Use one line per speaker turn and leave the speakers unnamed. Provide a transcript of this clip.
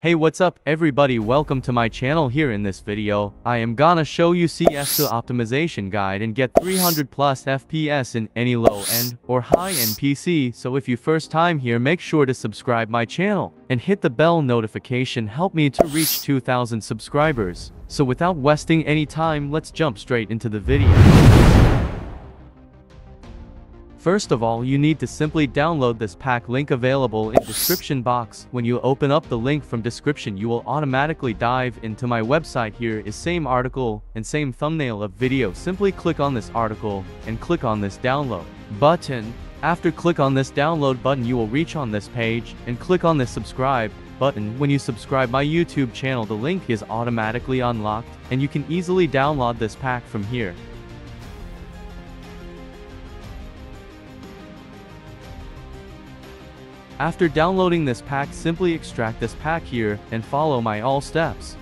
Hey what's up everybody welcome to my channel here in this video, I am gonna show you CS2 optimization guide and get 300 plus FPS in any low end or high end PC so if you first time here make sure to subscribe my channel and hit the bell notification help me to reach 2000 subscribers. So without wasting any time let's jump straight into the video. First of all you need to simply download this pack link available in description box. When you open up the link from description you will automatically dive into my website here is same article and same thumbnail of video. Simply click on this article and click on this download button. After click on this download button you will reach on this page and click on this subscribe button. When you subscribe my YouTube channel the link is automatically unlocked and you can easily download this pack from here. After downloading this pack simply extract this pack here and follow my all steps.